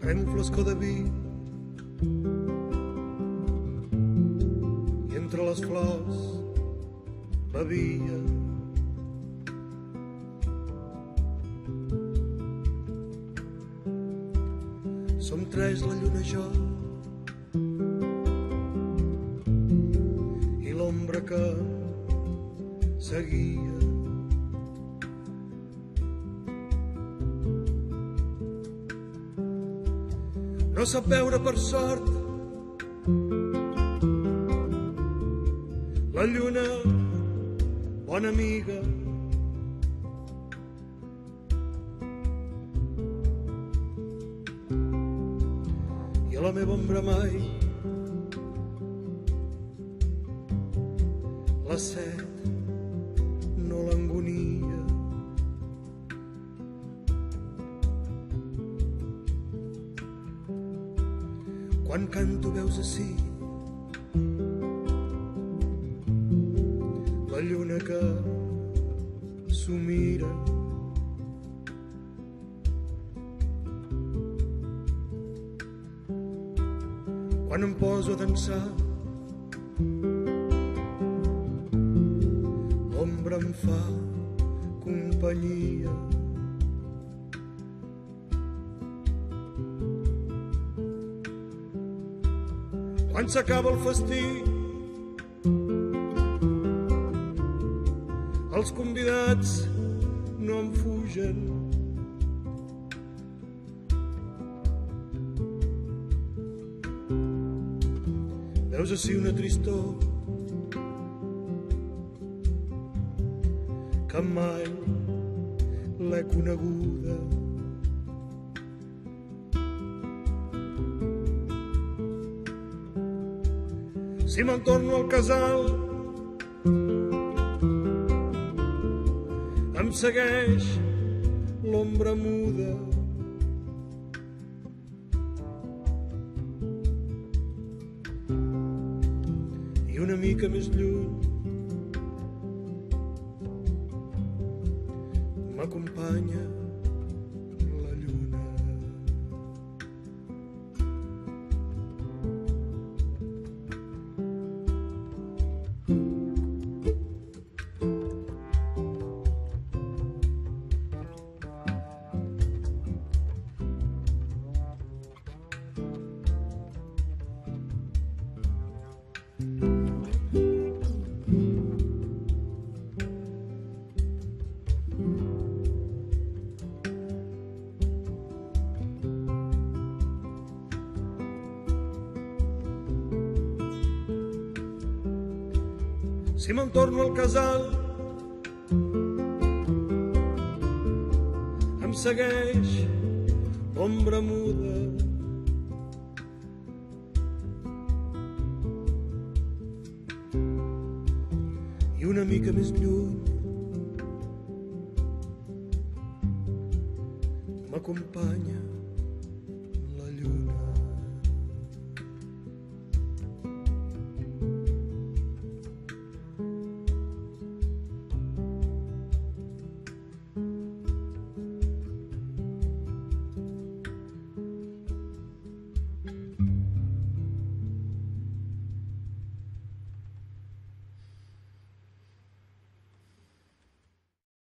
Prenc un flascó de vi i entre les flors bevia. Som tres, la lluna jo, i l'ombra que seguia. No sap veure per sort la lluna, bona amiga. I a la meva ombra mai la set Quan canto veus així la lluna que s'ho mira. Quan em poso a dansar l'ombra em fa companyia. Quan s'acaba el festí, els convidats no em fugen. Veus així una tristor que mai l'he coneguda. Si me'n torno al casal, em segueix l'ombra muda. I una mica més lluny m'acompanya Si me'n torno al casal, em segueix l'ombra muda. I una mica més lluny m'acompanya